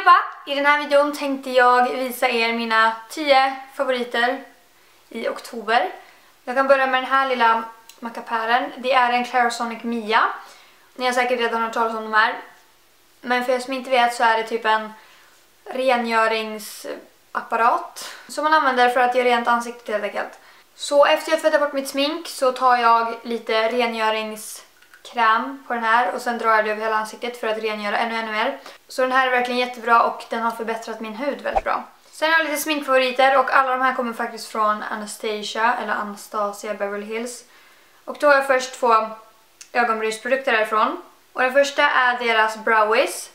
allihopa! I den här videon tänkte jag visa er mina 10 favoriter i oktober. Jag kan börja med den här lilla mackapären. Det är en Clarisonic Mia. Ni har säkert redan hört talas om de här. Men för er som inte vet så är det typ en rengöringsapparat som man använder för att göra rent ansiktet helt enkelt. Så efter jag tvättat bort mitt smink så tar jag lite rengörings kräm på den här och sen drar jag det över hela ansiktet för att rengöra ännu ännu mer. Så den här är verkligen jättebra och den har förbättrat min hud väldigt bra. Sen har jag lite sminkfavoriter och alla de här kommer faktiskt från Anastasia eller Anastasia Beverly Hills. Och då har jag först två ögonbrynsprodukter därifrån. Och den första är deras Browies.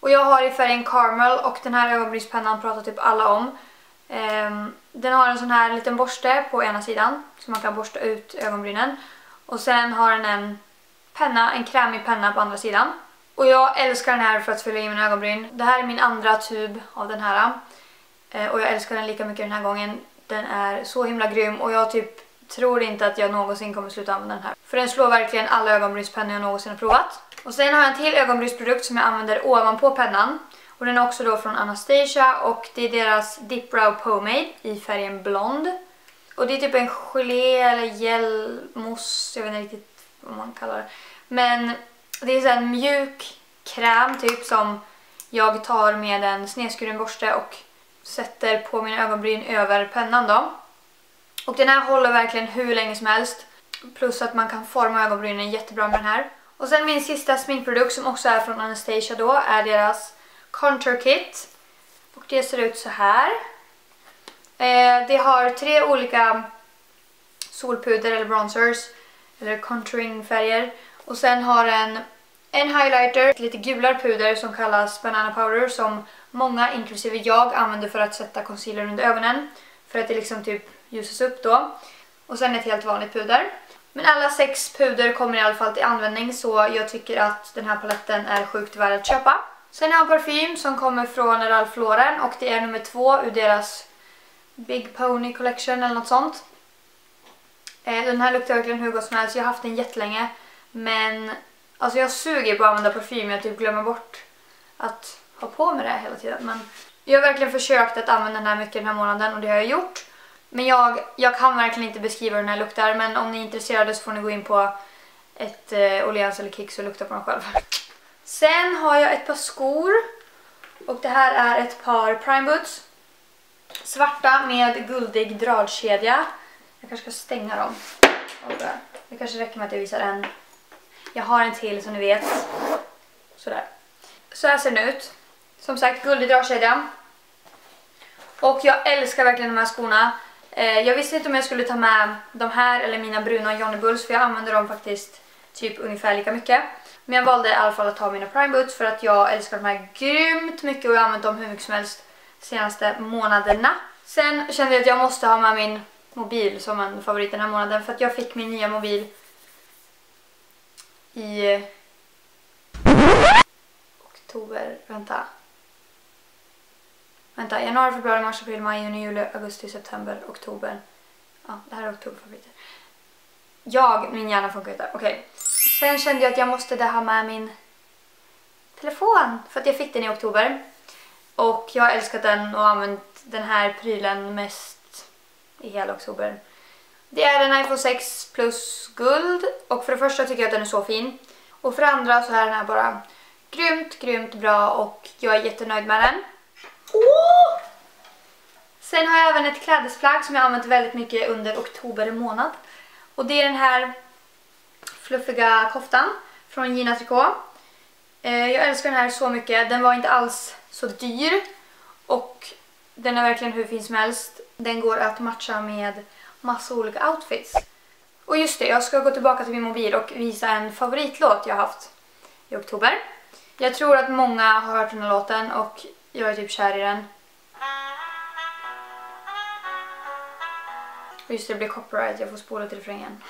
Och jag har i färgen Caramel och den här ögonbrynspennan pratar typ alla om. Um, den har en sån här liten borste på ena sidan så man kan borsta ut ögonbrynen. Och sen har den en penna, en krämig penna på andra sidan. Och jag älskar den här för att fylla i mina ögonbryn. Det här är min andra tub av den här. Eh, och jag älskar den lika mycket den här gången. Den är så himla grym och jag typ tror inte att jag någonsin kommer sluta använda den här. För den slår verkligen alla ögonbrynspennor jag någonsin har provat. Och sen har jag en till ögonbrynsprodukt som jag använder ovanpå pennan. Och den är också då från Anastasia och det är deras Dip Brow Pomade i färgen blond. Och det är typ en gelé eller gelmousse, jag vet inte riktigt vad man kallar det. Men det är så en mjuk kräm typ som jag tar med en snedskuren borste och sätter på mina ögonbryn över pennan då. Och den här håller verkligen hur länge som helst. Plus att man kan forma ögonbrynen jättebra med den här. Och sen min sista sminkprodukt som också är från Anastasia då är deras Contour Kit. Och det ser ut så här. Eh, det har tre olika solpuder eller bronzers eller contouringfärger. Och sen har den en highlighter, lite gulare puder som kallas banana powder som många inklusive jag använder för att sätta concealer under ögonen. För att det liksom typ ljusas upp då. Och sen ett helt vanligt puder. Men alla sex puder kommer i alla fall till användning så jag tycker att den här paletten är sjukt värd att köpa. Sen har jag en parfym som kommer från Ralph Lauren och det är nummer två ur deras Big Pony Collection eller något sånt. Eh, den här luktar verkligen hur gott som helst. Jag har haft den jättelänge. Men alltså jag suger på att använda parfym. Jag typ glömmer bort att ha på mig det hela tiden. Men jag har verkligen försökt att använda den här mycket den här månaden och det har jag gjort. Men jag, jag kan verkligen inte beskriva hur den här luktar. Men om ni är intresserade så får ni gå in på ett eh, Åhléns eller Kicks och lukta på den själv. Sen har jag ett par skor. Och det här är ett par Prime Boots. Svarta med guldig dragkedja. Jag kanske ska stänga dem. Det kanske räcker med att jag visar en. Jag har en till som ni vet. Sådär. Så här ser den ut. Som sagt, guldig dragkedja. Och jag älskar verkligen de här skorna. Eh, jag visste inte om jag skulle ta med de här eller mina bruna Johnny Bulls för jag använder dem faktiskt typ ungefär lika mycket. Men jag valde i alla fall att ta mina Prime Boots för att jag älskar de här grymt mycket och jag har använt dem hur mycket som helst de senaste månaderna. Sen kände jag att jag måste ha med min mobil som en favorit den här månaden för att jag fick min nya mobil i oktober, vänta. Vänta, januari, februari, mars, april, maj, juni, juli, augusti, september, oktober. Ja, det här är oktoberfavoriter. Jag, min hjärna funkar inte. Okej. Okay. Sen kände jag att jag måste ha med min telefon för att jag fick den i oktober. Och jag har älskat den och använt den här prylen mest i hela oktober. Det är en iPhone 6 plus guld och för det första tycker jag att den är så fin. Och för det andra så är den här bara grymt, grymt bra och jag är jättenöjd med den. Oh! Sen har jag även ett klädesplagg som jag använt väldigt mycket under oktober månad. Och det är den här fluffiga koftan från Gina Tricot. Eh, jag älskar den här så mycket. Den var inte alls så dyr och den är verkligen hur fin som helst. Den går att matcha med massa olika outfits. Och just det, jag ska gå tillbaka till min mobil och visa en favoritlåt jag haft i oktober. Jag tror att många har hört den här låten och jag är typ kär i den. Och just det, det blir copyright, jag får spola till refrängen.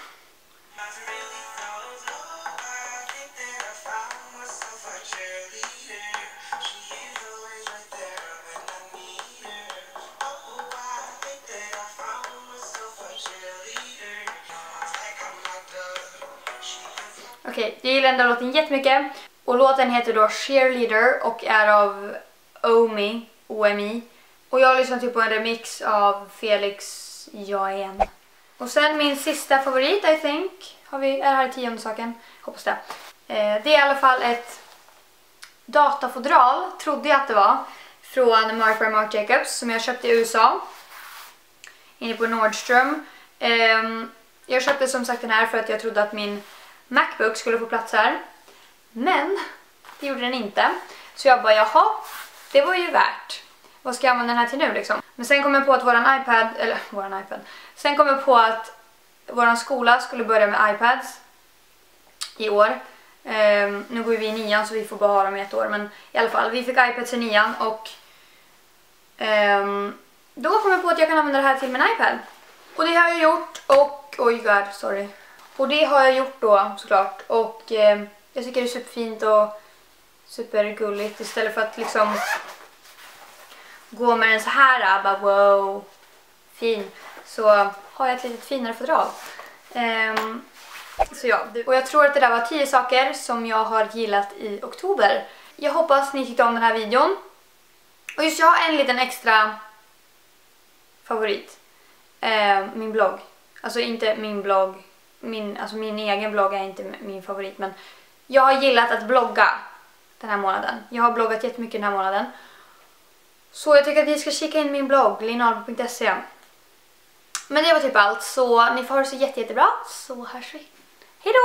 Okej, okay, jag gillar den där låten jättemycket. Och låten heter då Cheerleader och är av Omi, OMI. Och jag lyssnar typ på en remix av Felix Jag igen. Och sen min sista favorit I think. Har vi, är det här tionde saken? Hoppas det. Eh, det är i alla fall ett datafodral, trodde jag att det var, från Mark by Mark Jacobs som jag köpte i USA. Inne på Nordstrom. Eh, jag köpte som sagt den här för att jag trodde att min Macbook skulle få plats här. Men det gjorde den inte. Så jag bara, jaha, det var ju värt. Vad ska jag använda den här till nu liksom? Men sen kom jag på att våran iPad, eller våran iPad. Sen kom jag på att våran skola skulle börja med iPads i år. Um, nu går vi i nian så vi får bara ha dem i ett år. Men i alla fall, vi fick iPads i nian och um, då kom jag på att jag kan använda det här till min iPad. Och det har jag gjort och, oj god, sorry. Och det har jag gjort då såklart. Och um, jag tycker det är superfint och supergulligt istället för att liksom gå med den så här, bara wow, fin. Så har jag ett litet finare fodral. Um, så ja, och jag tror att det där var 10 saker som jag har gillat i oktober. Jag hoppas ni tyckte om den här videon. Och just jag har en liten extra favorit. Eh, min blogg. Alltså inte min blogg, min, alltså min egen blogg är inte min favorit men jag har gillat att blogga den här månaden. Jag har bloggat jättemycket den här månaden. Så jag tycker att ni ska kika in min blogg, linalbo.se. Men det var typ allt, så ni får ha det så jätte, jättebra. Så hörs vi. Hejdå!